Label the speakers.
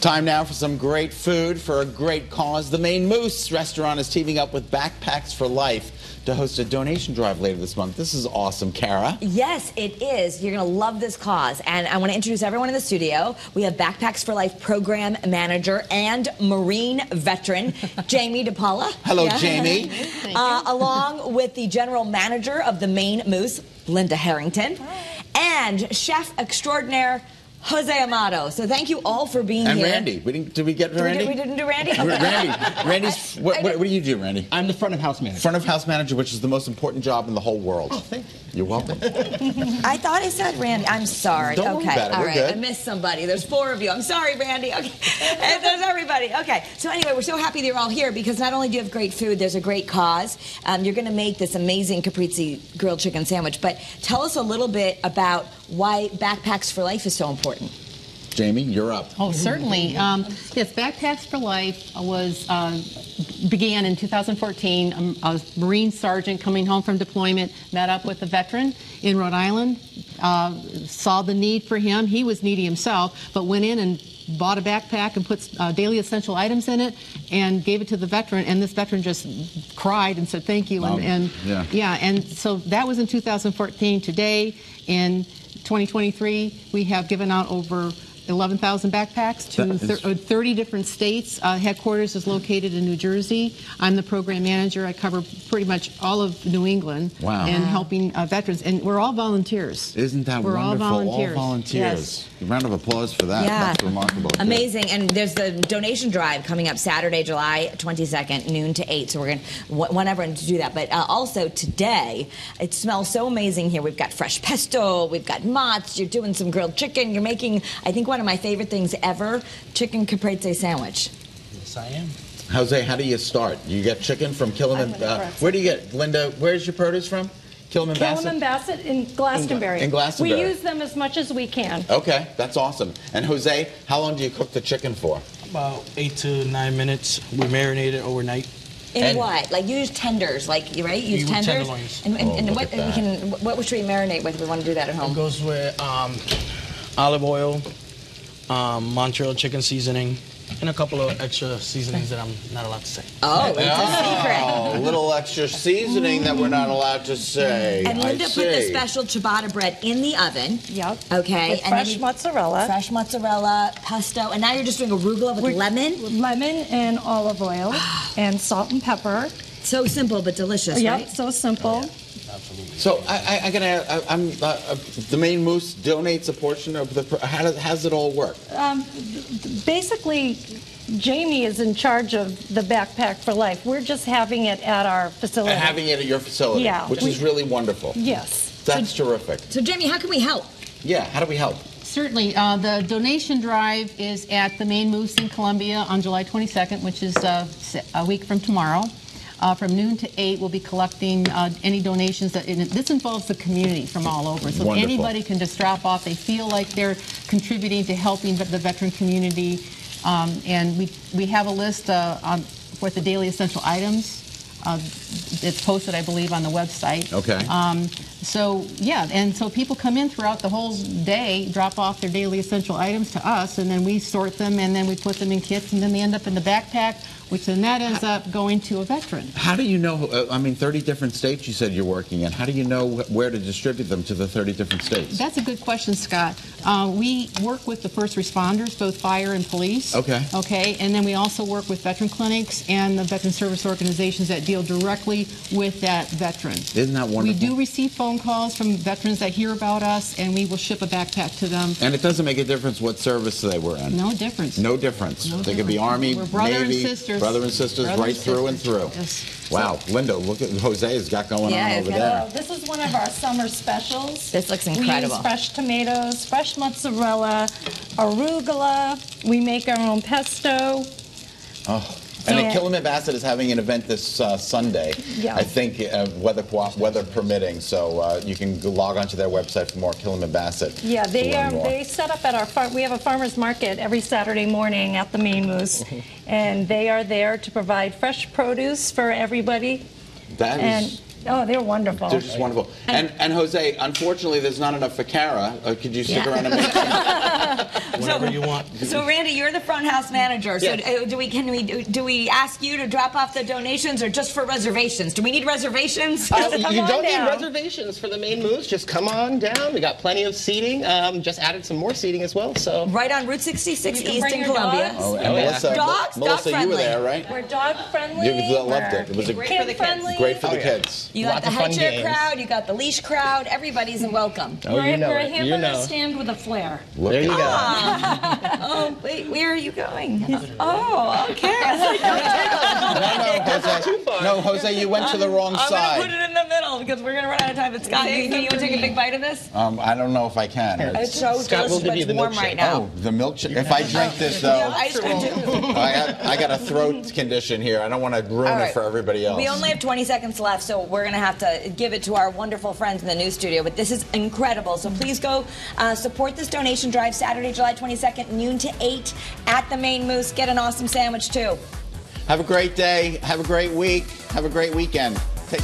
Speaker 1: Time now for some great food for a great cause. The Main Moose restaurant is teaming up with Backpacks for Life to host a donation drive later this month. This is awesome, Kara.
Speaker 2: Yes, it is. You're going to love this cause. And I want to introduce everyone in the studio. We have Backpacks for Life program manager and Marine veteran, Jamie DePaula.
Speaker 1: Hello, yeah. Jamie.
Speaker 2: uh, along with the general manager of the Main Moose, Linda Harrington, Hi. and chef extraordinaire, Jose Amado. So thank you all for being
Speaker 1: and
Speaker 2: here.
Speaker 1: And Randy. We didn't, did we get Randy?
Speaker 2: We, did, we didn't do Randy? Okay.
Speaker 1: Randy. Randy's, what, what, what, do you do, Randy?
Speaker 3: I'm the front of house manager.
Speaker 1: Front of house manager, which is the most important job in the whole world.
Speaker 3: Oh, thank you.
Speaker 1: You're welcome.
Speaker 2: I thought I said Randy. I'm sorry.
Speaker 1: Don't
Speaker 2: okay.
Speaker 1: Worry about it.
Speaker 2: All right.
Speaker 1: Good.
Speaker 2: I missed somebody. There's four of you. I'm sorry, Randy. Okay. and there's everybody. Okay. So anyway, we're so happy that you're all here because not only do you have great food, there's a great cause. Um, you're going to make this amazing caprese grilled chicken sandwich. But tell us a little bit about why Backpacks for Life is so important.
Speaker 1: Jamie, you're up.
Speaker 4: Oh, certainly. Um, yes, Backpacks for Life was uh, began in 2014. Um, a Marine sergeant coming home from deployment met up with a veteran in Rhode Island, uh, saw the need for him. He was needy himself, but went in and bought a backpack and put uh, daily essential items in it and gave it to the veteran and this veteran just cried and said thank you and, um, and yeah. yeah and so that was in 2014 today in 2023 we have given out over 11,000 backpacks to thir uh, 30 different states. Uh, headquarters is located in New Jersey. I'm the program manager. I cover pretty much all of New England
Speaker 1: wow.
Speaker 4: and helping uh, veterans. And we're all volunteers.
Speaker 1: Isn't that
Speaker 4: we're
Speaker 1: wonderful?
Speaker 4: All volunteers.
Speaker 1: All volunteers.
Speaker 4: Yes.
Speaker 1: A round of applause for that. Yeah. That's remarkable.
Speaker 2: Amazing. Good. And there's the donation drive coming up Saturday, July 22nd, noon to 8. So we're going to want everyone to do that. But uh, also today, it smells so amazing here. We've got fresh pesto, we've got mozz, you're doing some grilled chicken, you're making, I think, one of my favorite things ever chicken caprese sandwich.
Speaker 3: Yes, I am.
Speaker 1: Jose, how do you start? You get chicken from Killam. Uh, where do you get, Linda, where's your produce from? Killam and Bassett?
Speaker 5: Killam Bassett in Glastonbury.
Speaker 1: In Glastonbury.
Speaker 5: We use them as much as we can.
Speaker 1: Okay, that's awesome. And Jose, how long do you cook the chicken for?
Speaker 3: About eight to nine minutes. We marinate it overnight.
Speaker 2: In and what? Like you use tenders, like you right? You use tenders.
Speaker 3: Tenderloins.
Speaker 2: And, and, oh, and what we can, what should we marinate with? We want to do that at home.
Speaker 3: It goes with um, olive oil, um, Montreal chicken seasoning, and a couple of extra seasonings that I'm not allowed to say.
Speaker 2: Oh, it's a secret.
Speaker 1: Oh, a little extra seasoning that we're not allowed to say.
Speaker 2: And Linda put the special ciabatta bread in the oven.
Speaker 5: Yep.
Speaker 2: Okay.
Speaker 5: With
Speaker 2: and
Speaker 5: fresh mozzarella.
Speaker 2: Fresh mozzarella, pesto, and now you're just doing arugula with
Speaker 5: We're,
Speaker 2: lemon?
Speaker 5: Lemon and olive oil and salt and pepper.
Speaker 2: So simple but delicious,
Speaker 5: yep,
Speaker 2: right?
Speaker 5: so simple.
Speaker 1: So I, I, I gotta. I, am uh, uh, the Main Moose donates a portion of the. How does, how does it all work?
Speaker 5: Um, basically, Jamie is in charge of the Backpack for Life. We're just having it at our facility.
Speaker 1: And having it at your facility,
Speaker 5: yeah,
Speaker 1: which
Speaker 5: we,
Speaker 1: is really wonderful.
Speaker 5: Yes.
Speaker 1: That's so, terrific.
Speaker 2: So Jamie, how can we help?
Speaker 1: Yeah, how do we help?
Speaker 4: Certainly. Uh, the donation drive is at the Main Moose in Columbia on July 22nd, which is uh, a week from tomorrow. Uh, from noon to 8, we'll be collecting uh, any donations. that This involves the community from all over. So
Speaker 1: Wonderful.
Speaker 4: anybody can just drop off. They feel like they're contributing to helping the veteran community. Um, and we, we have a list uh, on, for the daily essential items. Uh, it's posted, I believe, on the website.
Speaker 1: Okay.
Speaker 4: Um, so, yeah, and so people come in throughout the whole day, drop off their daily essential items to us, and then we sort them, and then we put them in kits, and then they end up in the backpack which then that ends up going to a veteran.
Speaker 1: How do you know, uh, I mean, 30 different states you said you're working in. How do you know where to distribute them to the 30 different states?
Speaker 4: That's a good question, Scott. Uh, we work with the first responders, both fire and police.
Speaker 1: Okay.
Speaker 4: Okay, and then we also work with veteran clinics and the veteran service organizations that deal directly with that veteran.
Speaker 1: Isn't that wonderful?
Speaker 4: We do receive phone calls from veterans that hear about us, and we will ship a backpack to them.
Speaker 1: And it doesn't make a difference what service they were in?
Speaker 4: No difference.
Speaker 1: No difference.
Speaker 4: No
Speaker 1: they
Speaker 4: difference.
Speaker 1: could be Army,
Speaker 4: We're brother
Speaker 1: Navy,
Speaker 4: and sisters.
Speaker 1: brother and sisters,
Speaker 4: Brother
Speaker 1: right
Speaker 4: and
Speaker 1: through and through.
Speaker 4: Yes.
Speaker 1: Wow, Linda, look at Jose has got going
Speaker 2: Yeah,
Speaker 1: on over
Speaker 2: got
Speaker 1: there.
Speaker 5: So this is one of our summer specials.
Speaker 2: This looks incredible.
Speaker 5: We use fresh tomatoes, fresh mozzarella, arugula. We make our own pesto.
Speaker 1: Oh. And
Speaker 5: Yeah.
Speaker 1: Killam Bassett is having an event this uh, Sunday.
Speaker 5: Yeah.
Speaker 1: I think uh, weather weather permitting, so uh, you can go log onto their website for more Killam Bassett.
Speaker 5: Yeah, they are. They set up at our farm. We have a farmers market every Saturday morning at the Main Moose, and they are there to provide fresh produce for everybody.
Speaker 1: That
Speaker 5: and
Speaker 1: is
Speaker 5: Oh, they're wonderful.
Speaker 1: They're just wonderful. And and Jose, unfortunately, there's not enough for Kara. Uh, could you stick
Speaker 2: Yeah.
Speaker 1: around and make some?
Speaker 3: Whatever you want.
Speaker 2: So Randy, you're the front house manager. So
Speaker 6: Yes.
Speaker 2: uh, do we can we do, do we ask you to drop off the donations or just for reservations? Do we need reservations?
Speaker 6: Uh, you don't
Speaker 5: down.
Speaker 6: need reservations for the Main Moose. Just come on down. We got plenty of seating. Um, just added some more seating as well. So
Speaker 2: right on Route 66
Speaker 5: You
Speaker 2: East in Columbia.
Speaker 5: dogs.
Speaker 1: Oh, and
Speaker 6: Oh, yeah.
Speaker 1: Melissa,
Speaker 2: Dogs,
Speaker 1: Melissa,
Speaker 2: dog
Speaker 1: you were there, right?
Speaker 5: We're dog friendly.
Speaker 1: You loved it. It was a
Speaker 5: We're
Speaker 1: great,
Speaker 5: kid friendly.
Speaker 1: great for the
Speaker 6: Oh, yeah.
Speaker 1: kids.
Speaker 2: You got
Speaker 6: Lots
Speaker 2: the
Speaker 6: of
Speaker 2: high chair crowd. You got the leash crowd. Everybody's welcome.
Speaker 6: Oh,
Speaker 5: we're
Speaker 6: you know
Speaker 5: we're
Speaker 6: it.
Speaker 5: a hamburger
Speaker 6: You know.
Speaker 5: stand with a flair.
Speaker 1: Look
Speaker 6: There you
Speaker 1: at ah.
Speaker 6: go.
Speaker 2: Oh wait, where are you going? Oh, okay.
Speaker 1: No, no, Jose. No, Jose, you went to the wrong
Speaker 2: I'm gonna put
Speaker 1: side.
Speaker 2: It in the middle because we're gonna run out of time. But Scott, you, you want to take a big bite of this?
Speaker 1: Um, I don't know if I can.
Speaker 2: It's so
Speaker 6: Scott
Speaker 2: delicious, but it's warm
Speaker 6: milkshake.
Speaker 2: right now.
Speaker 1: Oh, the milkshake. If I drink this, though,
Speaker 2: Yeah, ice cream.
Speaker 1: I got, I got a throat condition here. I don't want to ruin
Speaker 2: All
Speaker 1: it for everybody else.
Speaker 2: We only have 20 seconds left, so we're going to have to give it to our wonderful friends in the news studio. But this is incredible. So please go uh, support this donation drive Saturday, July 22nd, noon to 8 at the Main Moose. Get an awesome sandwich, too.
Speaker 1: Have a great day. Have a great week. Have a great weekend. Take.